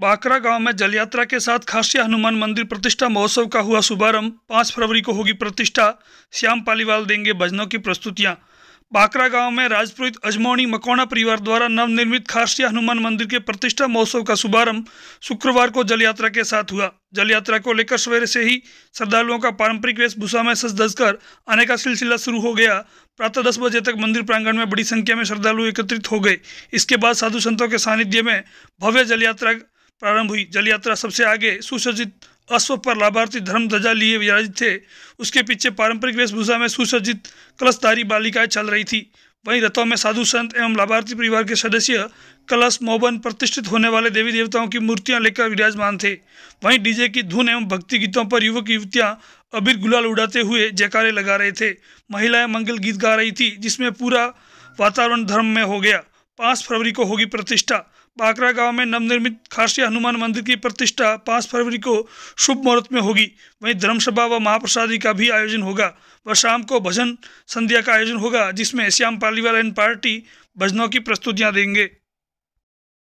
Baccarat गाँव में जल यात्रा के साथ खासिया हनुमान मंदिर प्रतिष्ठा महोत्सव का हुआ शुभारंभ। पाँच फरवरी को होगी प्रतिष्ठा। श्याम पालीवाल देंगे भजनों की प्रस्तुतियाँ। बाकरा गाँव में राजपुरोहित अजमौनी मकोना परिवार द्वारा नवनिर्मित खासिया हनुमान मंदिर के प्रतिष्ठा महोत्सव का शुभारंभ शुक्रवार को जल यात्रा के साथ हुआ। जल यात्रा को लेकर सवेरे से ही श्रद्धालुओं का पारंपरिक वेशभूषा में सज धज कर आने का सिलसिला शुरू हो गया। प्रातः दस बजे तक मंदिर प्रांगण में बड़ी संख्या में श्रद्धालु एकत्रित हो गए। इसके बाद साधु संतों के सानिध्य में भव्य जल यात्रा प्रारंभ हुई। जल यात्रा सबसे आगे सुसज्जित अश्व पर लाभार्थी धर्म ध्वजा लिए विराजित थे। उसके पीछे पारंपरिक वेशभूषा में सुसज्जित कलशधारी बालिकाएँ चल रही थी। वहीं रथों में साधु संत एवं लाभार्थी परिवार के सदस्य कलश मोबन प्रतिष्ठित होने वाले देवी देवताओं की मूर्तियाँ लेकर विराजमान थे। वहीं डीजे की धुन एवं भक्ति गीतों पर युवक युवतियाँ अबीर गुलाल उड़ाते हुए जयकारे लगा रहे थे। महिलाएँ मंगल गीत गा रही थी, जिसमें पूरा वातावरण धर्म में हो गया। पाँच फरवरी को होगी प्रतिष्ठा। बाकरा गाँव में नवनिर्मित खासी हनुमान मंदिर की प्रतिष्ठा पाँच फरवरी को शुभ मुहूर्त में होगी। वहीं धर्मसभा व महाप्रसादी का भी आयोजन होगा। व शाम को भजन संध्या का आयोजन होगा, जिसमें श्याम पालीवाल एंड पार्टी भजनों की प्रस्तुतियाँ देंगे।